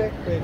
ล็กๆเป็น